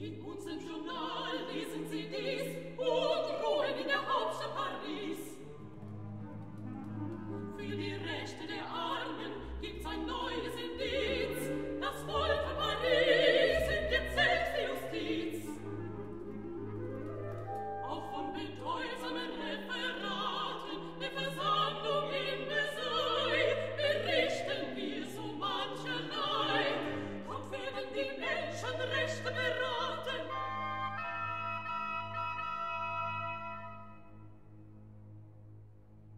In unserem Journal lesen Sie dies und ruhen in der Hauptstadt Paris. Für die Rechte der Armen gibt's ein neues Indiz.